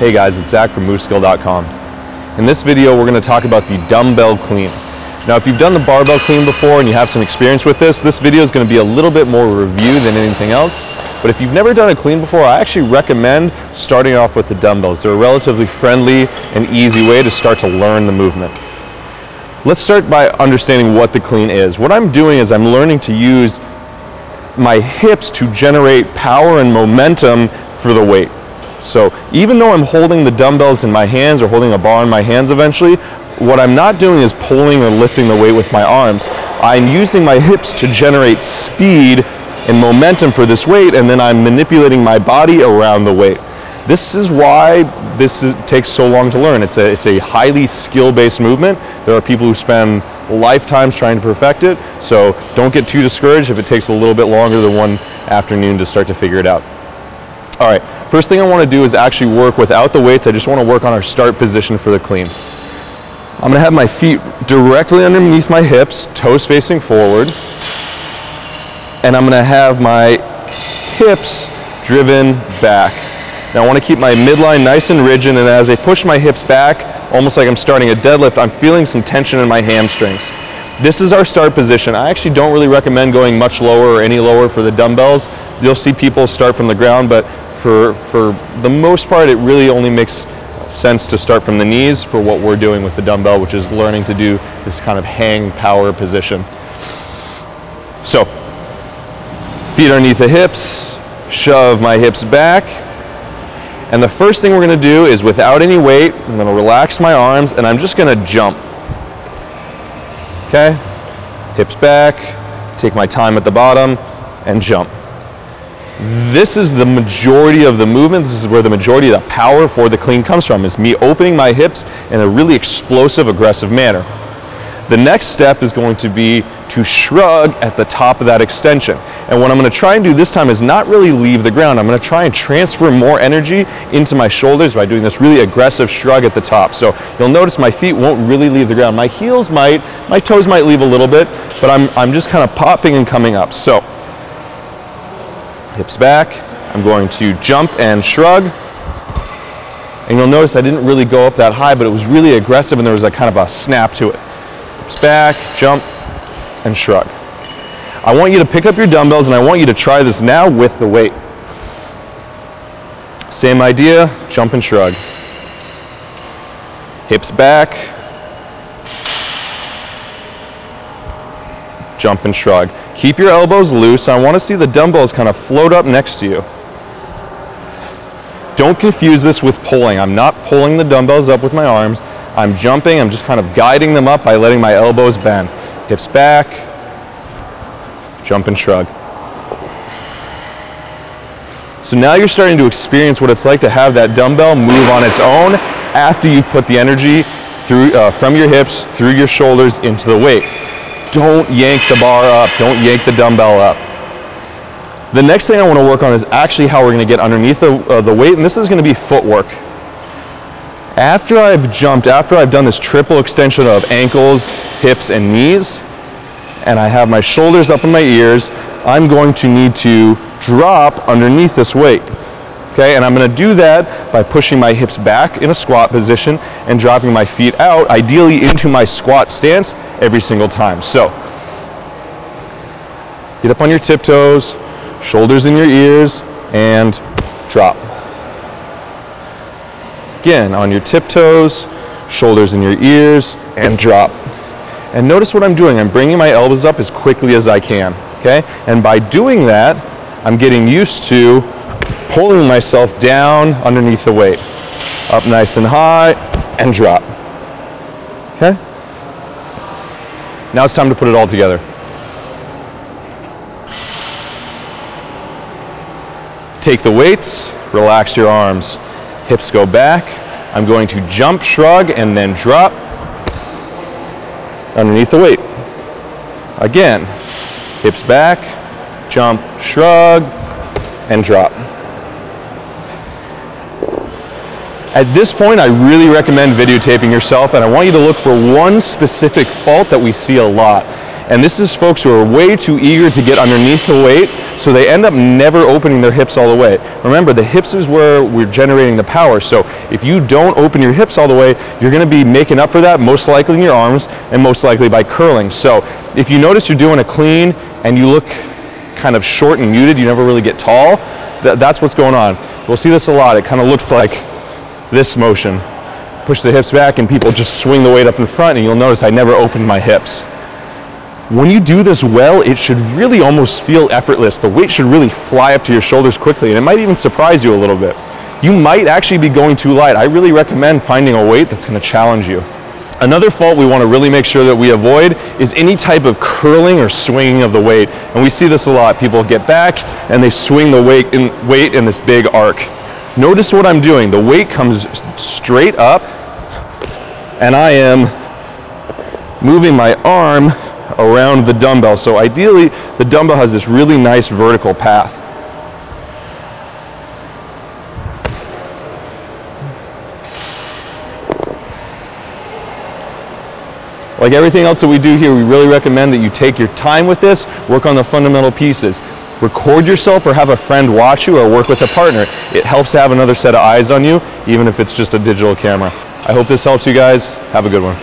Hey guys, it's Zach from MoveSkill.com. In this video, we're going to talk about the dumbbell clean. Now, if you've done the barbell clean before and you have some experience with this, this video is going to be a little bit more review than anything else. But if you've never done a clean before, I actually recommend starting off with the dumbbells. They're a relatively friendly and easy way to start to learn the movement. Let's start by understanding what the clean is. What I'm doing is I'm learning to use my hips to generate power and momentum for the weight. So even though I'm holding the dumbbells in my hands or holding a bar in my hands eventually, what I'm not doing is pulling or lifting the weight with my arms. I'm using my hips to generate speed and momentum for this weight, and then I'm manipulating my body around the weight. This is why this is, takes so long to learn. It's a, it's a highly skill-based movement. There are people who spend lifetimes trying to perfect it, so don't get too discouraged if it takes a little bit longer than one afternoon to start to figure it out. All right, first thing I wanna do is actually work without the weights. I just wanna work on our start position for the clean. I'm gonna have my feet directly underneath my hips, toes facing forward. And I'm gonna have my hips driven back. Now I wanna keep my midline nice and rigid and as I push my hips back, almost like I'm starting a deadlift, I'm feeling some tension in my hamstrings. This is our start position. I actually don't really recommend going much lower or any lower for the dumbbells. You'll see people start from the ground, but for, for the most part, it really only makes sense to start from the knees for what we're doing with the dumbbell, which is learning to do this kind of hang power position. So, feet underneath the hips, shove my hips back. And the first thing we're gonna do is without any weight, I'm gonna relax my arms and I'm just gonna jump. Okay? Hips back, take my time at the bottom and jump. This is the majority of the movement. This is where the majority of the power for the clean comes from, is me opening my hips in a really explosive, aggressive manner. The next step is going to be to shrug at the top of that extension. And what I'm gonna try and do this time is not really leave the ground. I'm gonna try and transfer more energy into my shoulders by doing this really aggressive shrug at the top. So you'll notice my feet won't really leave the ground. My heels might, my toes might leave a little bit, but I'm, I'm just kind of popping and coming up. So hips back. I'm going to jump and shrug. And you'll notice I didn't really go up that high, but it was really aggressive and there was a kind of a snap to it. Hips back, jump, and shrug. I want you to pick up your dumbbells and I want you to try this now with the weight. Same idea, jump and shrug. Hips back, jump and shrug. Keep your elbows loose. I want to see the dumbbells kind of float up next to you. Don't confuse this with pulling. I'm not pulling the dumbbells up with my arms. I'm jumping, I'm just kind of guiding them up by letting my elbows bend. Hips back, jump and shrug. So now you're starting to experience what it's like to have that dumbbell move on its own after you've put the energy through, uh, from your hips through your shoulders into the weight don't yank the bar up, don't yank the dumbbell up. The next thing I want to work on is actually how we're going to get underneath the, uh, the weight, and this is going to be footwork. After I've jumped, after I've done this triple extension of ankles, hips, and knees, and I have my shoulders up in my ears, I'm going to need to drop underneath this weight. Okay, and I'm gonna do that by pushing my hips back in a squat position and dropping my feet out, ideally into my squat stance every single time. So, get up on your tiptoes, shoulders in your ears, and drop. Again, on your tiptoes, shoulders in your ears, and drop. And notice what I'm doing. I'm bringing my elbows up as quickly as I can, okay? And by doing that, I'm getting used to pulling myself down underneath the weight. Up nice and high and drop. Okay? Now it's time to put it all together. Take the weights, relax your arms. Hips go back. I'm going to jump, shrug, and then drop underneath the weight. Again, hips back, jump, shrug, and drop. At this point, I really recommend videotaping yourself and I want you to look for one specific fault that we see a lot. And this is folks who are way too eager to get underneath the weight, So they end up never opening their hips all the way. Remember, the hips is where we're generating the power. So if you don't open your hips all the way, you're gonna be making up for that most likely in your arms and most likely by curling. So if you notice you're doing a clean and you look kind of short and muted, you never really get tall, th that's what's going on. We'll see this a lot. It kind of looks like this motion. Push the hips back and people just swing the weight up in front and you'll notice I never opened my hips. When you do this well, it should really almost feel effortless. The weight should really fly up to your shoulders quickly and it might even surprise you a little bit. You might actually be going too light. I really recommend finding a weight that's gonna challenge you. Another fault we want to really make sure that we avoid is any type of curling or swinging of the weight. And we see this a lot. People get back and they swing the weight in, weight in this big arc. Notice what I'm doing. The weight comes straight up and I am moving my arm around the dumbbell. So ideally, the dumbbell has this really nice vertical path. Like everything else that we do here, we really recommend that you take your time with this, work on the fundamental pieces. Record yourself or have a friend watch you or work with a partner. It helps to have another set of eyes on you, even if it's just a digital camera. I hope this helps you guys. Have a good one.